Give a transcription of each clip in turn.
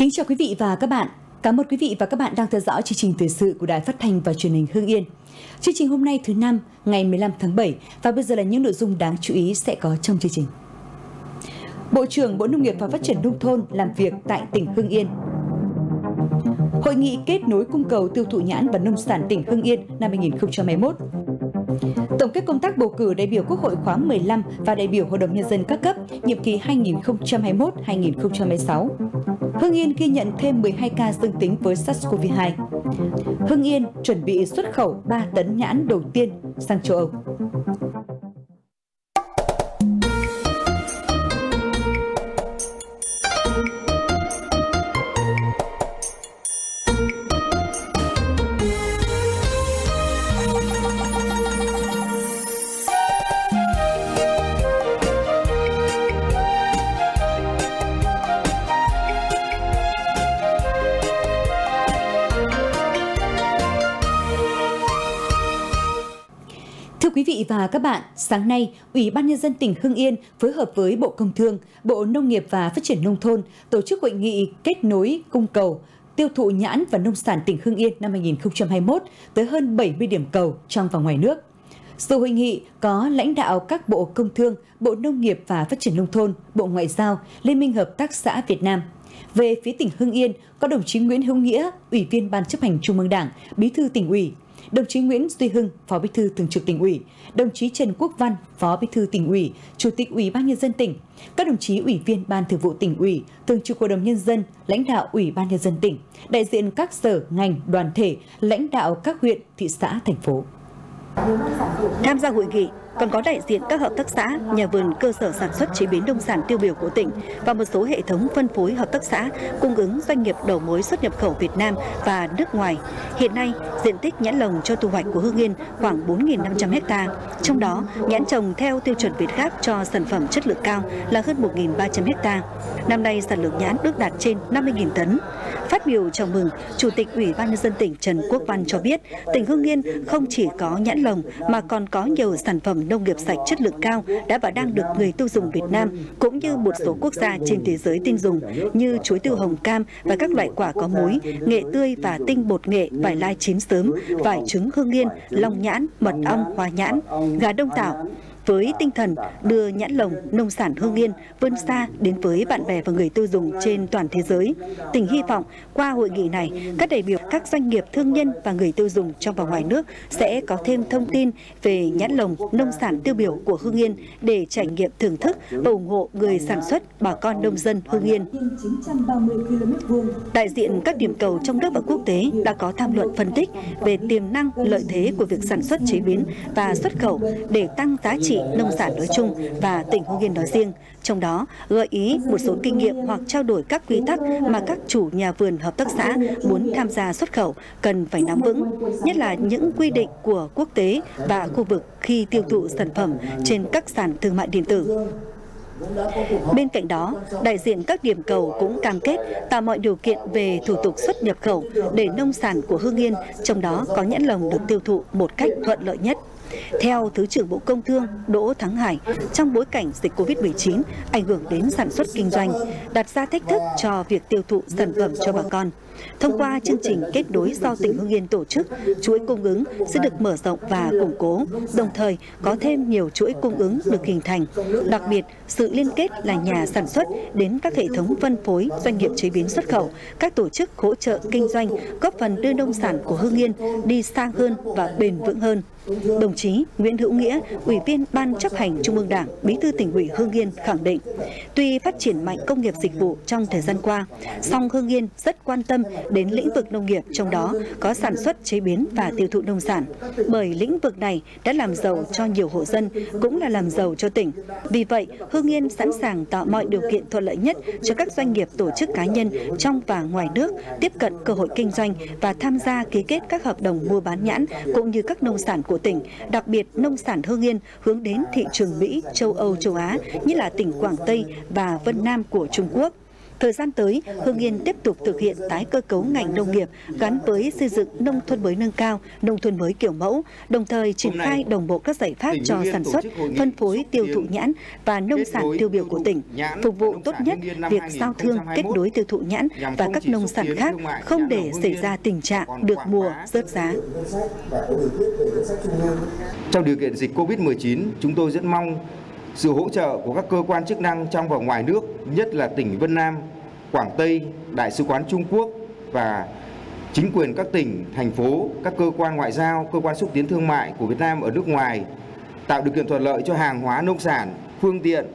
Kính chào quý vị và các bạn. Cảm ơn quý vị và các bạn đang theo dõi chương trình thời sự của Đài Phát thanh và Truyền hình Hưng Yên. Chương trình hôm nay thứ năm, ngày 15 tháng 7 và bây giờ là những nội dung đáng chú ý sẽ có trong chương trình. Bộ trưởng Bộ Nông nghiệp và Phát triển nông thôn làm việc tại tỉnh Hưng Yên. Hội nghị kết nối cung cầu tiêu thụ nhãn và nông sản tỉnh Hưng Yên năm 2021. Tổng kết công tác bầu cử đại biểu Quốc hội khóa 15 và đại biểu Hội đồng Nhân dân các cấp nhiệm kỳ 2021-2026. Hưng Yên ghi nhận thêm 12 ca dương tính với SARS-CoV-2. Hưng Yên chuẩn bị xuất khẩu 3 tấn nhãn đầu tiên sang châu Âu. Và các bạn, sáng nay, Ủy ban Nhân dân tỉnh Hưng Yên phối hợp với Bộ Công Thương, Bộ Nông nghiệp và Phát triển Nông thôn tổ chức hội nghị kết nối cung cầu tiêu thụ nhãn và nông sản tỉnh Hưng Yên năm 2021 tới hơn 70 điểm cầu trong và ngoài nước. Sự hội nghị có lãnh đạo các Bộ Công Thương, Bộ Nông nghiệp và Phát triển Nông thôn, Bộ Ngoại giao, Liên minh Hợp tác xã Việt Nam. Về phía tỉnh Hưng Yên có đồng chí Nguyễn Hữu Nghĩa, Ủy viên Ban chấp hành Trung ương Đảng, Bí thư tỉnh ủy, đồng chí Nguyễn Duy Hưng, Phó Bí thư Thường trực tỉnh ủy, đồng chí Trần Quốc Văn, Phó Bí thư tỉnh ủy, Chủ tịch Ủy ban nhân dân tỉnh, các đồng chí Ủy viên Ban Thường vụ tỉnh ủy, Thường trực Hội đồng nhân dân, lãnh đạo Ủy ban nhân dân tỉnh, đại diện các sở, ngành, đoàn thể, lãnh đạo các huyện, thị xã, thành phố. Tham gia hội nghị còn có đại diện các hợp tác xã, nhà vườn, cơ sở sản xuất chế biến nông sản tiêu biểu của tỉnh và một số hệ thống phân phối hợp tác xã cung ứng doanh nghiệp đầu mối xuất nhập khẩu Việt Nam và nước ngoài. Hiện nay, diện tích nhãn lồng cho thu hoạch của Hưng Yên khoảng 4.500 ha, trong đó nhãn trồng theo tiêu chuẩn Việt Gáp cho sản phẩm chất lượng cao là hơn 1.300 ha. Năm nay sản lượng nhãn ước đạt trên 50.000 tấn. Phát biểu chào mừng, Chủ tịch Ủy ban nhân dân tỉnh Trần Quốc Văn cho biết, tỉnh Hưng Yên không chỉ có nhãn lồng mà còn có nhiều sản phẩm nông nghiệp sạch chất lượng cao đã và đang được người tiêu dùng Việt Nam cũng như một số quốc gia trên thế giới tin dùng như chuối tiêu hồng cam và các loại quả có muối nghệ tươi và tinh bột nghệ, vải lai chín sớm, vải trứng hương Yên, long nhãn, mật ong, hoa nhãn, gà đông tảo với tinh thần đưa nhãn lồng nông sản Hương Yên vươn xa đến với bạn bè và người tiêu dùng trên toàn thế giới. Tỉnh hy vọng qua hội nghị này, các đại biểu các doanh nghiệp thương nhân và người tiêu dùng trong và ngoài nước sẽ có thêm thông tin về nhãn lồng nông sản tiêu biểu của Hương Yên để trải nghiệm thưởng thức và ủng hộ người sản xuất bà con nông dân Hương Yên. Đại diện các điểm cầu trong nước và quốc tế đã có tham luận phân tích về tiềm năng lợi thế của việc sản xuất chế biến và xuất khẩu để tăng giá trị nông sản nói chung và tỉnh Hưng Yên nói riêng, trong đó gợi ý một số kinh nghiệm hoặc trao đổi các quy tắc mà các chủ nhà vườn hợp tác xã muốn tham gia xuất khẩu cần phải nắm vững, nhất là những quy định của quốc tế và khu vực khi tiêu thụ sản phẩm trên các sàn thương mại điện tử. Bên cạnh đó, đại diện các điểm cầu cũng cam kết tạo mọi điều kiện về thủ tục xuất nhập khẩu để nông sản của Hương Yên, trong đó có nhãn lồng được tiêu thụ một cách thuận lợi nhất. Theo Thứ trưởng Bộ Công Thương Đỗ Thắng Hải, trong bối cảnh dịch COVID-19 ảnh hưởng đến sản xuất kinh doanh, đặt ra thách thức cho việc tiêu thụ sản phẩm cho bà con. Thông qua chương trình kết nối do tỉnh Hưng Yên tổ chức, chuỗi cung ứng sẽ được mở rộng và củng cố, đồng thời có thêm nhiều chuỗi cung ứng được hình thành. Đặc biệt, sự liên kết là nhà sản xuất đến các hệ thống phân phối, doanh nghiệp chế biến xuất khẩu, các tổ chức hỗ trợ kinh doanh, góp phần đưa nông sản của Hưng Yên đi xa hơn và bền vững hơn. Đồng chí Nguyễn Hữu Nghĩa, Ủy viên Ban chấp hành Trung ương Đảng, Bí thư tỉnh ủy Hưng Yên khẳng định, tuy phát triển mạnh công nghiệp dịch vụ trong thời gian qua, song Hưng Yên rất quan tâm đến lĩnh vực nông nghiệp, trong đó có sản xuất, chế biến và tiêu thụ nông sản. Bởi lĩnh vực này đã làm giàu cho nhiều hộ dân, cũng là làm giàu cho tỉnh. Vì vậy, Hưng Yên sẵn sàng tạo mọi điều kiện thuận lợi nhất cho các doanh nghiệp tổ chức cá nhân trong và ngoài nước tiếp cận cơ hội kinh doanh và tham gia ký kết các hợp đồng mua bán nhãn cũng như các nông sản của tỉnh, đặc biệt nông sản Hưng Yên hướng đến thị trường Mỹ, châu Âu, châu Á như là tỉnh Quảng Tây và Vân Nam của Trung Quốc. Thời gian tới, Hưng Yên tiếp tục thực hiện tái cơ cấu ngành nông nghiệp gắn với xây dựng nông thôn mới nâng cao, nông thôn mới kiểu mẫu, đồng thời triển khai đồng bộ các giải pháp cho sản xuất, phân phối, tiêu thụ nhãn và nông sản tiêu biểu của tỉnh, phục vụ tốt nhất việc giao thương, kết nối tiêu thụ nhãn và các nông sản khác, không để xảy ra tình trạng được mùa rớt giá. Trong điều kiện dịch Covid-19, chúng tôi rất mong sự hỗ trợ của các cơ quan chức năng trong và ngoài nước, nhất là tỉnh Vân Nam, Quảng Tây, Đại sứ quán Trung Quốc và chính quyền các tỉnh, thành phố, các cơ quan ngoại giao, cơ quan xúc tiến thương mại của Việt Nam ở nước ngoài tạo điều kiện thuận lợi cho hàng hóa nông sản, phương tiện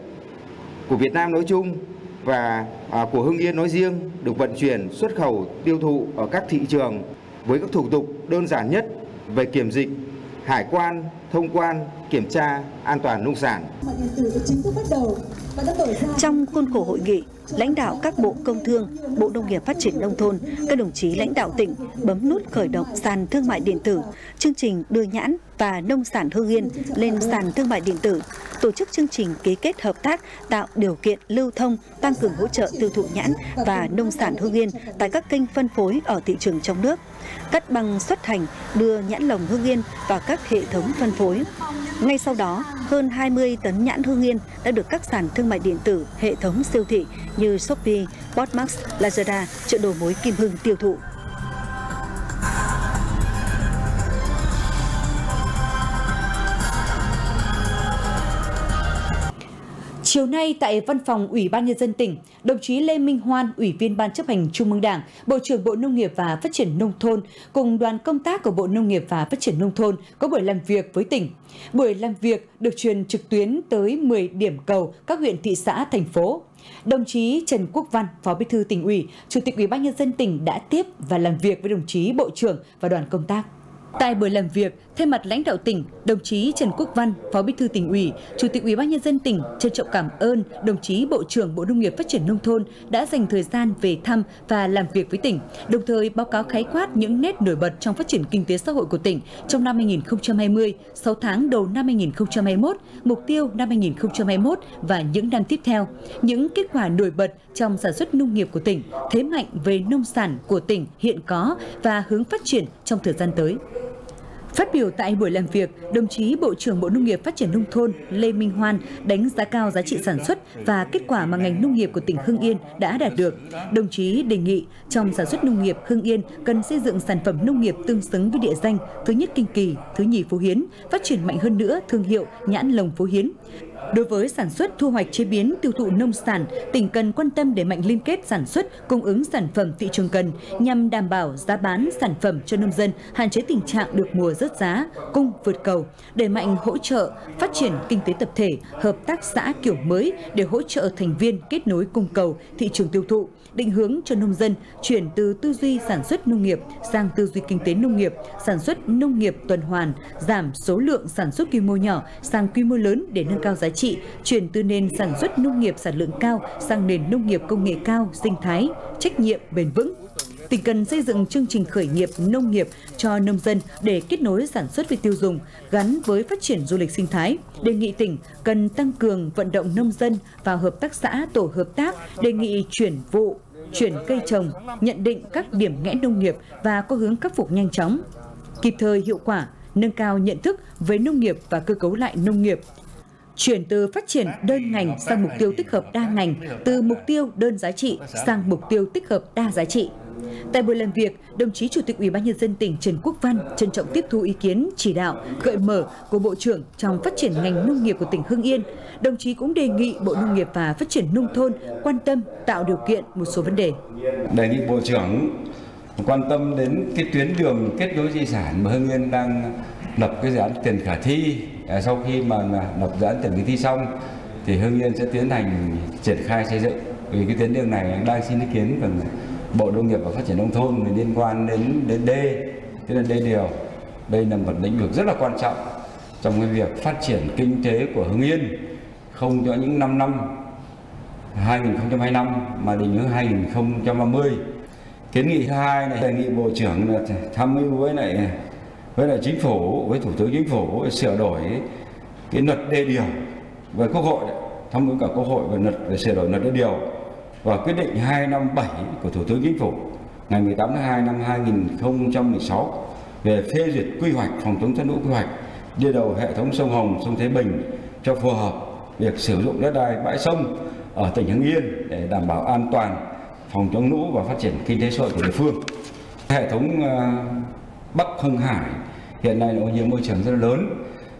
của Việt Nam nói chung và à, của Hưng Yên nói riêng được vận chuyển, xuất khẩu, tiêu thụ ở các thị trường với các thủ tục đơn giản nhất về kiểm dịch, hải quan, thông quan, kiểm tra an toàn nông sản. Trong khuôn khổ hội nghị, lãnh đạo các bộ công thương, Bộ Nông nghiệp Phát triển Nông thôn, các đồng chí lãnh đạo tỉnh bấm nút khởi động sàn thương mại điện tử, chương trình đưa nhãn và nông sản Hương Yên lên sàn thương mại điện tử, tổ chức chương trình ký kết hợp tác tạo điều kiện lưu thông, tăng cường hỗ trợ tiêu thụ nhãn và nông sản Hương Yên tại các kênh phân phối ở thị trường trong nước, cắt băng xuất hành đưa nhãn lồng Hương Yên vào các hệ thống phân phối. Ngay sau đó, hơn 20 tấn nhãn Hương Yên đã được các sàn thương mại điện tử, hệ thống siêu thị như Shopee, Botmax, Lazada, chợ đầu mối Kim Hưng tiêu thụ. Chiều nay tại Văn phòng Ủy ban Nhân dân tỉnh, đồng chí Lê Minh Hoan, Ủy viên Ban chấp hành Trung ương Đảng, Bộ trưởng Bộ Nông nghiệp và Phát triển Nông thôn cùng đoàn công tác của Bộ Nông nghiệp và Phát triển Nông thôn có buổi làm việc với tỉnh. Buổi làm việc được truyền trực tuyến tới 10 điểm cầu các huyện, thị xã, thành phố. Đồng chí Trần Quốc Văn, Phó Bí thư tỉnh ủy, Chủ tịch Ủy ban Nhân dân tỉnh đã tiếp và làm việc với đồng chí Bộ trưởng và đoàn công tác. Tại buổi làm việc, thay mặt lãnh đạo tỉnh, đồng chí Trần Quốc Văn, Phó Bí thư tỉnh ủy, Chủ tịch Ủy ban nhân dân tỉnh trân trọng cảm ơn đồng chí Bộ trưởng Bộ Nông nghiệp Phát triển nông thôn đã dành thời gian về thăm và làm việc với tỉnh, đồng thời báo cáo khái quát những nét nổi bật trong phát triển kinh tế xã hội của tỉnh trong năm 2020, 6 tháng đầu năm 2021, mục tiêu năm 2021 và những năm tiếp theo, những kết quả nổi bật trong sản xuất nông nghiệp của tỉnh, thế mạnh về nông sản của tỉnh hiện có và hướng phát triển trong thời gian tới. Phát biểu tại buổi làm việc, đồng chí Bộ trưởng Bộ Nông nghiệp Phát triển Nông thôn Lê Minh Hoan đánh giá cao giá trị sản xuất và kết quả mà ngành nông nghiệp của tỉnh Hưng Yên đã đạt được. Đồng chí đề nghị trong sản xuất nông nghiệp Hưng Yên cần xây dựng sản phẩm nông nghiệp tương xứng với địa danh thứ nhất Kinh Kỳ, thứ nhì Phú Hiến, phát triển mạnh hơn nữa thương hiệu nhãn lồng Phú Hiến. Đối với sản xuất, thu hoạch, chế biến, tiêu thụ nông sản, tỉnh cần quan tâm để mạnh liên kết sản xuất, cung ứng sản phẩm thị trường cần nhằm đảm bảo giá bán sản phẩm cho nông dân, hạn chế tình trạng được mùa rớt giá, cung vượt cầu, đẩy mạnh hỗ trợ phát triển kinh tế tập thể, hợp tác xã kiểu mới để hỗ trợ thành viên kết nối cung cầu, thị trường tiêu thụ, định hướng cho nông dân chuyển từ tư duy sản xuất nông nghiệp sang tư duy kinh tế nông nghiệp, sản xuất nông nghiệp tuần hoàn, giảm số lượng sản xuất quy mô nhỏ sang quy mô lớn để nâng cao giá giá trị, chuyển từ nền sản xuất nông nghiệp sản lượng cao sang nền nông nghiệp công nghệ cao, sinh thái, trách nhiệm bền vững. Tỉnh cần xây dựng chương trình khởi nghiệp nông nghiệp cho nông dân để kết nối sản xuất với tiêu dùng gắn với phát triển du lịch sinh thái. Đề nghị tỉnh cần tăng cường vận động nông dân vào hợp tác xã tổ hợp tác, đề nghị chuyển vụ, chuyển cây trồng, nhận định các điểm nghẽn nông nghiệp và có hướng khắc phục nhanh chóng, kịp thời hiệu quả, nâng cao nhận thức về nông nghiệp và cơ cấu lại nông nghiệp, chuyển từ phát triển đơn ngành sang mục tiêu tích hợp đa ngành, từ mục tiêu đơn giá trị sang mục tiêu tích hợp đa giá trị. Tại buổi làm việc, đồng chí Chủ tịch Ủy ban nhân dân tỉnh Trần Quốc Văn trân trọng tiếp thu ý kiến, chỉ đạo, gợi mở của Bộ trưởng trong phát triển ngành nông nghiệp của tỉnh Hưng Yên. Đồng chí cũng đề nghị Bộ Nông nghiệp và Phát triển nông thôn quan tâm tạo điều kiện một số vấn đề. Đề nghị Bộ trưởng quan tâm đến cái tuyến đường kết nối di sản mà Hưng Yên đang lập cái dự án tiền khả thi à, sau khi mà lập dự án tiền khả thi xong thì Hương Yên sẽ tiến hành triển khai xây dựng vì cái tuyến đường này đang xin ý kiến của Bộ Nông nghiệp và Phát triển nông thôn liên quan đến đến đê, tức là đê điều. Đây là một lĩnh vực rất là quan trọng trong cái việc phát triển kinh tế của Hương Yên không cho những 5 năm 2025 mà định hướng 2030. Kiến nghị thứ hai này đề nghị Bộ trưởng là tham mưu với lại với lại chính phủ với thủ tướng chính phủ sửa đổi cái luật đê điều về quốc hội tham mưu cả quốc hội về luật về sửa đổi luật đê điều và quyết định 257 của Thủ tướng Chính phủ ngày 18 tháng 2 năm 2016 về phê duyệt quy hoạch phòng chống thoát lũ quy hoạch đi đầu hệ thống sông Hồng, sông Thế Bình cho phù hợp việc sử dụng đất đai bãi sông ở tỉnh Hưng Yên để đảm bảo an toàn phòng chống lũ và phát triển kinh tế xã hội của địa phương. Hệ thống ờ, Bắc Hưng Hải hiện nay là ô nhiễm môi trường rất là lớn.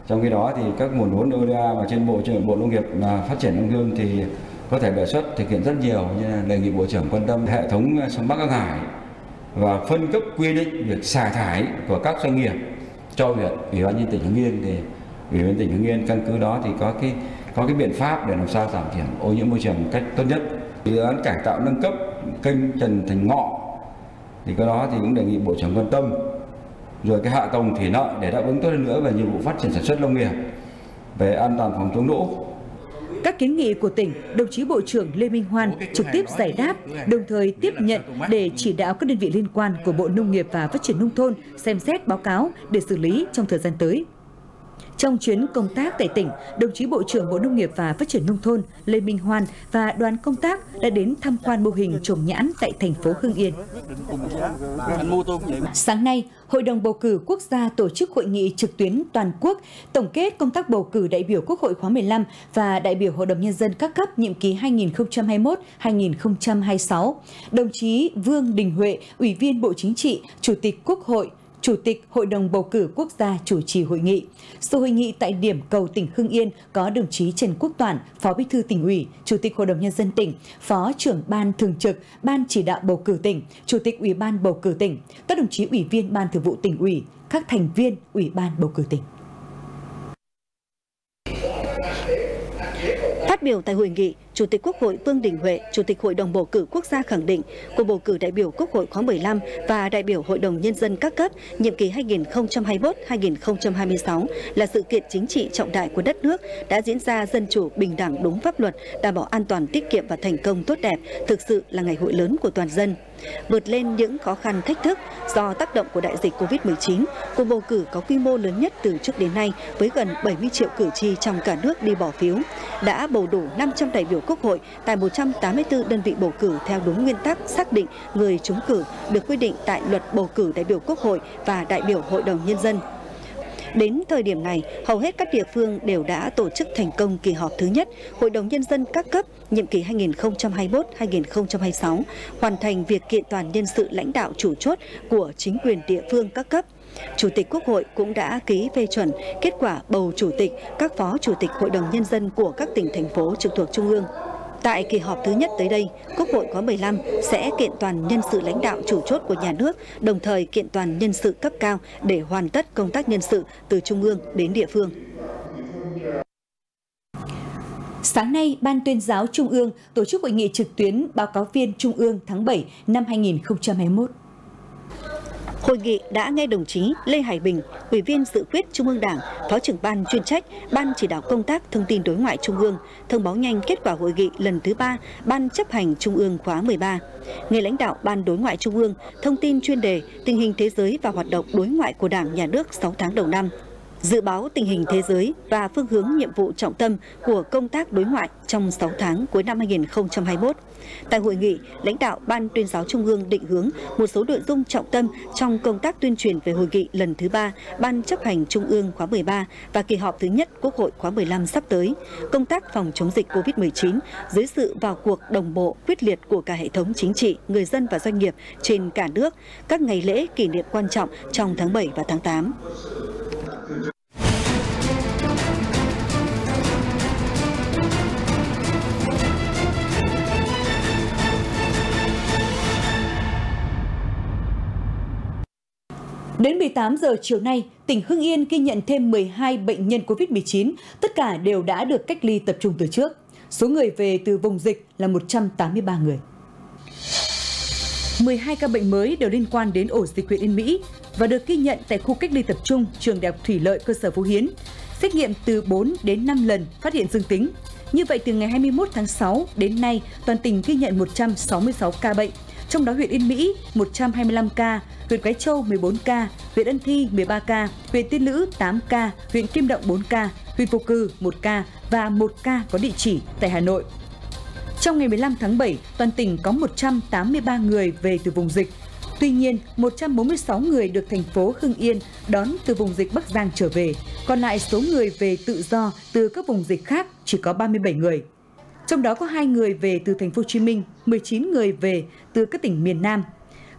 Trong khi đó thì các nguồn vốn ODA và trên bộ, trưởng Bộ Nông nghiệp và Phát triển nông thôn thì có thể đề xuất thực hiện rất nhiều như là đề nghị Bộ trưởng quan tâm hệ thống ờ, sông Bắc Hưng Hải và phân cấp quy định việc xả thải của các doanh nghiệp cho huyện ủy ban nhân tỉnh Hưng Yên thì ủy ban tỉnh Hưng Yên căn cứ đó thì có cái có cái biện pháp để làm sao giảm thiểu ô nhiễm môi trường một cách tốt nhất dự án cải tạo nâng cấp kênh Trần Thành Ngọ thì cái đó thì cũng đề nghị bộ trưởng quan tâm rồi cái hạ tầng thủy lợi để đáp ứng tốt hơn nữa về nhiệm vụ phát triển sản xuất nông nghiệp về an toàn phòng chống lũ các kiến nghị của tỉnh, đồng chí Bộ trưởng Lê Minh Hoan trực tiếp giải đáp, đồng thời tiếp nhận để chỉ đạo các đơn vị liên quan của Bộ Nông nghiệp và Phát triển Nông thôn xem xét báo cáo để xử lý trong thời gian tới. Trong chuyến công tác tại tỉnh, đồng chí Bộ trưởng Bộ Nông nghiệp và Phát triển Nông thôn Lê Minh Hoan và đoàn công tác đã đến tham quan mô hình trồng nhãn tại thành phố Hưng Yên. Sáng nay, Hội đồng bầu cử quốc gia tổ chức hội nghị trực tuyến toàn quốc tổng kết công tác bầu cử đại biểu Quốc hội khóa 15 và đại biểu Hội đồng Nhân dân các cấp nhiệm kỳ 2021-2026. Đồng chí Vương Đình Huệ, Ủy viên Bộ Chính trị, Chủ tịch Quốc hội, Chủ tịch Hội đồng bầu cử quốc gia chủ trì hội nghị. Sự hội nghị tại điểm cầu tỉnh Hưng Yên có đồng chí Trần Quốc Toản, Phó Bí thư tỉnh ủy, Chủ tịch Hội đồng nhân dân tỉnh, Phó trưởng ban thường trực, Ban chỉ đạo bầu cử tỉnh, Chủ tịch Ủy ban bầu cử tỉnh, các đồng chí ủy viên Ban thường vụ tỉnh ủy, các thành viên Ủy ban bầu cử tỉnh. Phát biểu tại hội nghị, Chủ tịch Quốc hội Vương Đình Huệ, Chủ tịch Hội đồng bầu cử quốc gia khẳng định cuộc bầu cử đại biểu Quốc hội khóa 15 và đại biểu Hội đồng Nhân dân các cấp nhiệm kỳ 2021-2026 là sự kiện chính trị trọng đại của đất nước đã diễn ra dân chủ, bình đẳng, đúng pháp luật, đảm bảo an toàn, tiết kiệm và thành công tốt đẹp, thực sự là ngày hội lớn của toàn dân. Vượt lên những khó khăn thách thức do tác động của đại dịch Covid-19, cuộc bầu cử có quy mô lớn nhất từ trước đến nay với gần 70 triệu cử tri trong cả nước đi bỏ phiếu, đã bầu đủ 500 đại biểu Quốc hội tại 184 đơn vị bầu cử theo đúng nguyên tắc xác định người trúng cử được quy định tại luật bầu cử đại biểu Quốc hội và đại biểu Hội đồng Nhân dân. Đến thời điểm này, hầu hết các địa phương đều đã tổ chức thành công kỳ họp thứ nhất Hội đồng Nhân dân các cấp nhiệm kỳ 2021-2026, hoàn thành việc kiện toàn nhân sự lãnh đạo chủ chốt của chính quyền địa phương các cấp. Chủ tịch Quốc hội cũng đã ký phê chuẩn kết quả bầu chủ tịch, các phó chủ tịch Hội đồng Nhân dân của các tỉnh, thành phố trực thuộc Trung ương. Tại kỳ họp thứ nhất tới đây, Quốc hội có 15 sẽ kiện toàn nhân sự lãnh đạo chủ chốt của nhà nước, đồng thời kiện toàn nhân sự cấp cao để hoàn tất công tác nhân sự từ Trung ương đến địa phương. Sáng nay, Ban tuyên giáo Trung ương tổ chức hội nghị trực tuyến báo cáo viên Trung ương tháng 7 năm 2021. Hội nghị đã nghe đồng chí Lê Hải Bình, Ủy viên Dự quyết Trung ương Đảng, Phó trưởng ban chuyên trách, Ban chỉ đạo công tác thông tin đối ngoại Trung ương, thông báo nhanh kết quả hội nghị lần thứ ba Ban chấp hành Trung ương khóa 13. Nghe lãnh đạo Ban đối ngoại Trung ương, thông tin chuyên đề, tình hình thế giới và hoạt động đối ngoại của Đảng, Nhà nước 6 tháng đầu năm, dự báo tình hình thế giới và phương hướng nhiệm vụ trọng tâm của công tác đối ngoại trong 6 tháng cuối năm 2021. Tại hội nghị, lãnh đạo Ban tuyên giáo Trung ương định hướng một số nội dung trọng tâm trong công tác tuyên truyền về hội nghị lần thứ ba Ban chấp hành Trung ương khóa 13 và kỳ họp thứ nhất Quốc hội khóa 15 sắp tới, công tác phòng chống dịch COVID-19 dưới sự vào cuộc đồng bộ quyết liệt của cả hệ thống chính trị, người dân và doanh nghiệp trên cả nước, các ngày lễ kỷ niệm quan trọng trong tháng 7 và tháng 8. Đến 18 giờ chiều nay, tỉnh Hưng Yên ghi nhận thêm 12 bệnh nhân COVID-19, tất cả đều đã được cách ly tập trung từ trước. Số người về từ vùng dịch là 183 người. 12 ca bệnh mới đều liên quan đến ổ dịch huyện Yên Mỹ và được ghi nhận tại khu cách ly tập trung trường Đại học Thủy lợi cơ sở Phú Hiến. Xét nghiệm từ 4 đến 5 lần phát hiện dương tính. Như vậy từ ngày 21 tháng 6 đến nay, toàn tỉnh ghi nhận 166 ca bệnh, trong đó huyện Yên Mỹ 125 ca, huyện Cái Châu 14 ca, huyện Ân Thi 13 ca, huyện Tiên Lữ 8 ca, huyện Kim Động 4 ca, huyện Phục Cư 1 ca và 1 ca có địa chỉ tại Hà Nội. Trong ngày 15 tháng 7, toàn tỉnh có 183 người về từ vùng dịch. Tuy nhiên, 146 người được thành phố Hưng Yên đón từ vùng dịch Bắc Giang trở về, còn lại số người về tự do từ các vùng dịch khác chỉ có 37 người. Trong đó có 2 người về từ thành phố Hồ Chí Minh, 19 người về từ các tỉnh miền Nam.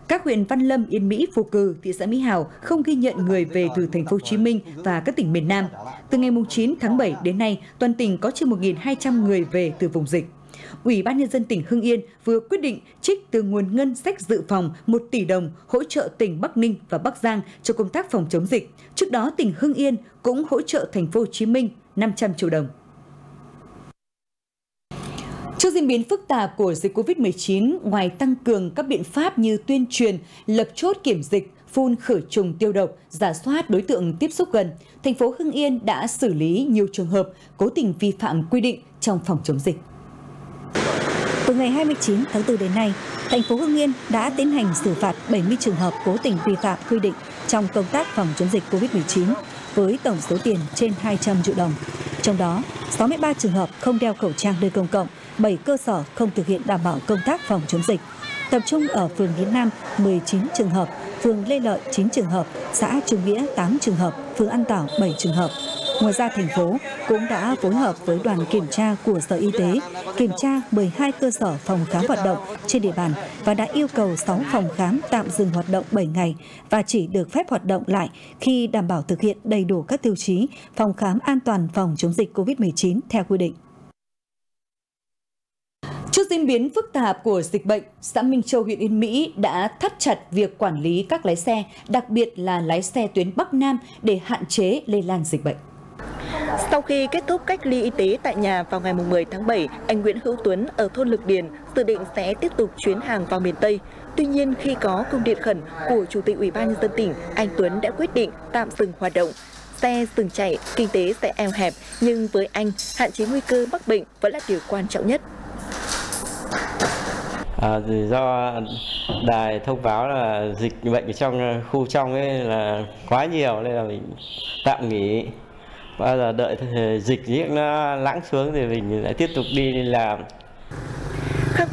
Các huyện Văn Lâm, Yên Mỹ, Phù Cử, thị xã Mỹ Hào không ghi nhận người về từ thành phố Hồ Chí Minh và các tỉnh miền Nam. Từ ngày 9 tháng 7 đến nay, toàn tỉnh có trên 1.200 người về từ vùng dịch. Ủy ban Nhân dân tỉnh Hưng Yên vừa quyết định trích từ nguồn ngân sách dự phòng 1 tỷ đồng hỗ trợ tỉnh Bắc Ninh và Bắc Giang cho công tác phòng chống dịch. Trước đó, tỉnh Hưng Yên cũng hỗ trợ thành phố Hồ Chí Minh 500 triệu đồng. Trước diễn biến phức tạp của dịch COVID-19, ngoài tăng cường các biện pháp như tuyên truyền, lập chốt kiểm dịch, phun khử trùng tiêu độc, giả soát đối tượng tiếp xúc gần, thành phố Hưng Yên đã xử lý nhiều trường hợp cố tình vi phạm quy định trong phòng chống dịch. Từ ngày 29 tháng 4 đến nay, thành phố Hưng Yên đã tiến hành xử phạt 70 trường hợp cố tình vi phạm quy định trong công tác phòng chống dịch COVID-19 với tổng số tiền trên 200 triệu đồng. Trong đó, 63 trường hợp không đeo khẩu trang nơi công cộng, 7 cơ sở không thực hiện đảm bảo công tác phòng chống dịch. Tập trung ở phường Hiến Nam 19 trường hợp, phường Lê Lợi 9 trường hợp, xã Trung Nghĩa 8 trường hợp, phường An Tảo 7 trường hợp. Ngoài ra thành phố cũng đã phối hợp với đoàn kiểm tra của Sở Y tế kiểm tra 12 cơ sở phòng khám hoạt động trên địa bàn và đã yêu cầu 6 phòng khám tạm dừng hoạt động 7 ngày và chỉ được phép hoạt động lại khi đảm bảo thực hiện đầy đủ các tiêu chí phòng khám an toàn phòng chống dịch COVID-19 theo quy định. Trước diễn biến phức tạp của dịch bệnh, xã Minh Châu, huyện Yên Mỹ đã thắt chặt việc quản lý các lái xe, đặc biệt là lái xe tuyến Bắc Nam để hạn chế lây lan dịch bệnh. Sau khi kết thúc cách ly y tế tại nhà vào ngày 10 tháng 7, anh Nguyễn Hữu Tuấn ở thôn Lực Điền dự định sẽ tiếp tục chuyến hàng vào miền Tây. Tuy nhiên, khi có công điện khẩn của Chủ tịch Ủy ban nhân dân tỉnh, anh Tuấn đã quyết định tạm dừng hoạt động. Xe dừng chạy, kinh tế sẽ eo hẹp, nhưng với anh, hạn chế nguy cơ mắc bệnh vẫn là điều quan trọng nhất. À, thì do đài thông báo là dịch bệnh trong khu trong ấy là quá nhiều nên là mình tạm nghỉ. Bao giờ đợi dịch diễn nó lãng xuống thì mình lại tiếp tục đi làm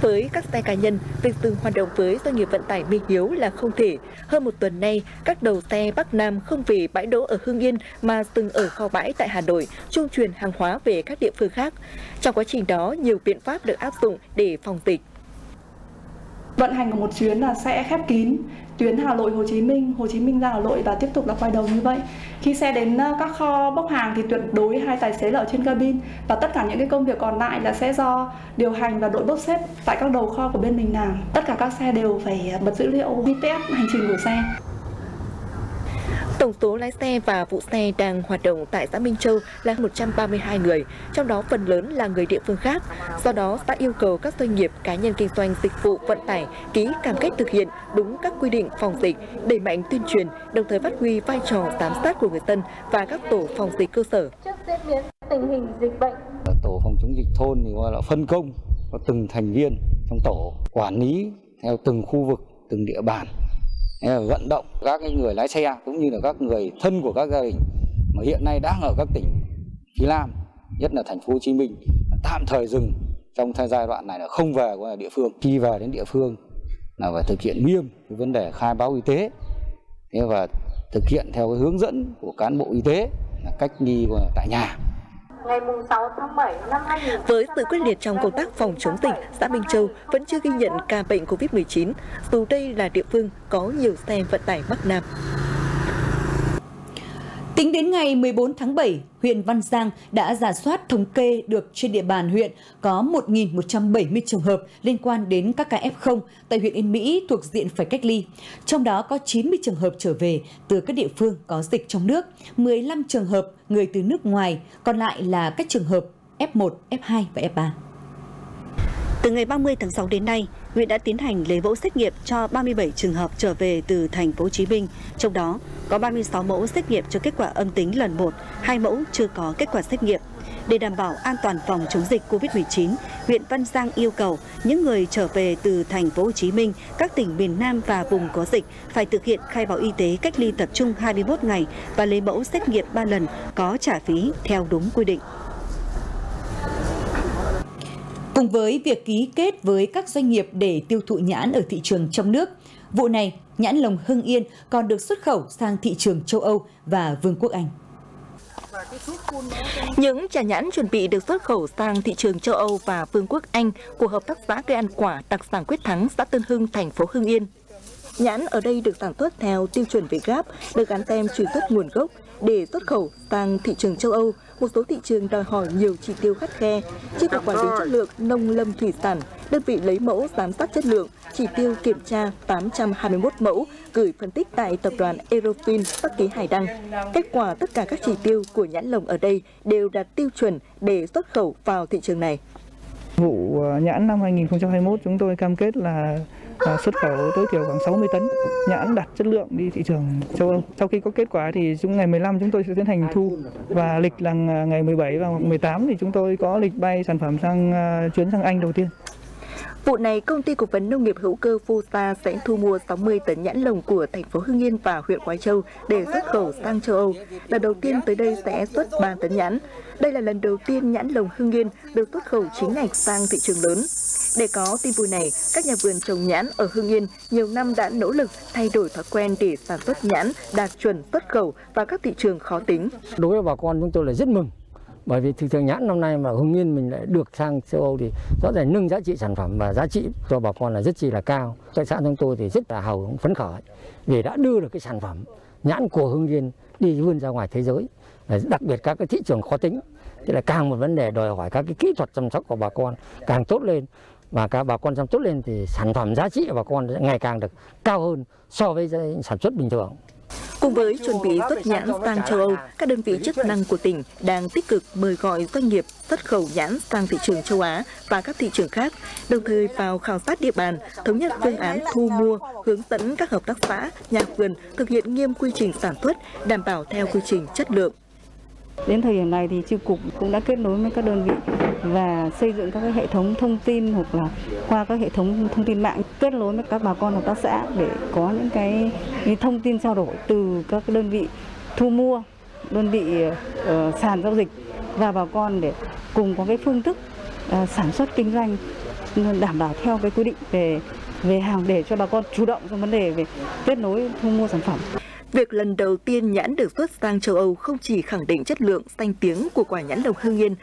với các xe cá nhân, việc dừng hoạt động với doanh nghiệp vận tải Minh Hiếu là không thể. Hơn một tuần nay, các đầu xe Bắc Nam không về bãi đỗ ở Hưng Yên mà dừng ở kho bãi tại Hà Nội, trung chuyển hàng hóa về các địa phương khác. Trong quá trình đó, nhiều biện pháp được áp dụng để phòng dịch. Vận hành của một chuyến là sẽ khép kín, tuyến Hà Nội Hồ Chí Minh, Hồ Chí Minh ra Hà Nội và tiếp tục là quay đầu như vậy. Khi xe đến ờ, các kho bốc hàng thì tuyệt đối hai tài xế là ở trên cabin và tất cả những cái công việc còn lại là sẽ do điều hành và đội bốc xếp tại các đầu kho của bên mình làm. Tất cả các xe đều phải ờ, bật dữ liệu GPS hành trình của xe. Tổng số lái xe và phụ xe đang hoạt động tại xã Minh Châu là 132 người, trong đó phần lớn là người địa phương khác. Do đó, xã yêu cầu các doanh nghiệp cá nhân kinh doanh dịch vụ vận tải ký cam kết thực hiện đúng các quy định phòng dịch, đẩy mạnh tuyên truyền, đồng thời phát huy vai trò giám sát của người dân và các tổ phòng dịch cơ sở. Trước diễn biến tình hình dịch bệnh, tổ phòng chống dịch thôn thì gọi là phân công có từng thành viên trong tổ quản lý theo từng khu vực, từng địa bàn vận động các cái người lái xe cũng như là các người thân của các gia đình mà hiện nay đang ở các tỉnh phía Nam, nhất là thành phố Hồ Chí Minh tạm thời dừng trong giai đoạn này là không về của địa phương. Khi về đến địa phương là phải thực hiện nghiêm cái vấn đề khai báo y tế. Và thực hiện theo cái hướng dẫn của cán bộ y tế là cách ly tại nhà ngày 6 tháng 7 năm 2000. Với sự quyết liệt trong công tác phòng chống dịch, xã Minh Châu vẫn chưa ghi nhận ca bệnh COVID-19, dù đây là địa phương có nhiều xe vận tải Bắc Nam. Tính đến ngày 14 tháng 7, huyện Văn Giang đã giả soát thống kê được trên địa bàn huyện có 1.170 trường hợp liên quan đến các ca F0 tại huyện Yên Mỹ thuộc diện phải cách ly. Trong đó có 90 trường hợp trở về từ các địa phương có dịch trong nước, 15 trường hợp người từ nước ngoài, còn lại là các trường hợp F1, F2 và F3. Từ ngày 30 tháng 6 đến nay, huyện đã tiến hành lấy mẫu xét nghiệm cho 37 trường hợp trở về từ thành phố Hồ Chí Minh, trong đó có 36 mẫu xét nghiệm cho kết quả âm tính lần 1, hai mẫu chưa có kết quả xét nghiệm. Để đảm bảo an toàn phòng chống dịch COVID-19, huyện Văn Giang yêu cầu những người trở về từ thành phố Hồ Chí Minh, các tỉnh miền Nam và vùng có dịch phải thực hiện khai báo y tế cách ly tập trung 21 ngày và lấy mẫu xét nghiệm 3 lần có trả phí theo đúng quy định. Cùng với việc ký kết với các doanh nghiệp để tiêu thụ nhãn ở thị trường trong nước, vụ này nhãn lồng Hưng Yên còn được xuất khẩu sang thị trường châu Âu và Vương quốc Anh. Những trà nhãn chuẩn bị được xuất khẩu sang thị trường châu Âu và Vương quốc Anh của Hợp tác xã cây ăn quả đặc sản Quyết Thắng, xã Tân Hưng, thành phố Hưng Yên. Nhãn ở đây được sản xuất theo tiêu chuẩn Việt Gáp, được gắn tem truy xuất nguồn gốc để xuất khẩu sang thị trường châu Âu. Một số thị trường đòi hỏi nhiều chỉ tiêu khắt khe. Chi cục quản lý chất lượng nông lâm thủy sản, đơn vị lấy mẫu giám sát chất lượng, chỉ tiêu kiểm tra 821 mẫu, gửi phân tích tại tập đoàn Aerofin Bắc Ký Hải Đăng. Kết quả tất cả các chỉ tiêu của nhãn lồng ở đây đều đạt tiêu chuẩn để xuất khẩu vào thị trường này. Vụ à, nhãn năm 2021 chúng tôi cam kết là à, xuất khẩu tối thiểu khoảng 60 tấn nhãn đạt chất lượng đi thị trường châu Âu. Sau khi có kết quả thì chúng ngày 15 chúng tôi sẽ tiến hành thu và lịch là ngày 17 và 18 thì chúng tôi có lịch bay sản phẩm sang à, chuyến sang Anh đầu tiên. Vụ này, công ty cổ phần nông nghiệp hữu cơ Fusa sẽ thu mua 60 tấn nhãn lồng của thành phố Hưng Yên và huyện Quái Châu để xuất khẩu sang châu Âu. Lần đầu tiên tới đây sẽ xuất 3 tấn nhãn. Đây là lần đầu tiên nhãn lồng Hưng Yên được xuất khẩu chính ngạch sang thị trường lớn. Để có tin vui này, các nhà vườn trồng nhãn ở Hưng Yên nhiều năm đã nỗ lực thay đổi thói quen để sản xuất nhãn đạt chuẩn xuất khẩu vào các thị trường khó tính. Đối với bà con chúng tôi là rất mừng bởi vì thị trường nhãn năm nay mà Hưng Yên mình lại được sang châu Âu thì rõ ràng nâng giá trị sản phẩm và giá trị cho bà con là rất chi là cao. Tại xã chúng tôi thì rất là hào hứng phấn khởi vì đã đưa được cái sản phẩm nhãn của Hưng Yên đi vươn ra ngoài thế giới, đặc biệt các cái thị trường khó tính. Thì là càng một vấn đề đòi hỏi các cái kỹ thuật chăm sóc của bà con càng tốt lên và các bà con chăm tốt lên thì sản phẩm giá trị của bà con ngày càng được cao hơn so với sản xuất bình thường. Cùng với chuẩn bị xuất nhãn sang châu Âu, các đơn vị chức năng của tỉnh đang tích cực mời gọi doanh nghiệp xuất khẩu nhãn sang thị trường châu Á và các thị trường khác, đồng thời vào khảo sát địa bàn, thống nhất phương án thu mua, hướng dẫn các hợp tác xã, nhà vườn thực hiện nghiêm quy trình sản xuất, đảm bảo theo quy trình chất lượng. Đến thời điểm này thì chi cục cũng đã kết nối với các đơn vị và xây dựng các hệ thống thông tin hoặc là qua các hệ thống thông tin mạng kết nối với các bà con hợp tác xã để có những cái, cái thông tin trao đổi từ các đơn vị thu mua, đơn vị uh, sàn giao dịch và bà con để cùng có cái phương thức uh, sản xuất kinh doanh đảm bảo theo cái quy định về về hàng để cho bà con chủ động trong vấn đề về kết nối thu mua sản phẩm. Việc lần đầu tiên nhãn được xuất sang châu Âu không chỉ khẳng định chất lượng, danh tiếng của quả nhãn lồng Hưng Yên,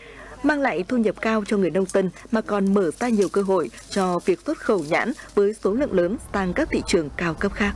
mang lại thu nhập cao cho người nông dân mà còn mở ra nhiều cơ hội cho việc xuất khẩu nhãn với số lượng lớn sang các thị trường cao cấp khác.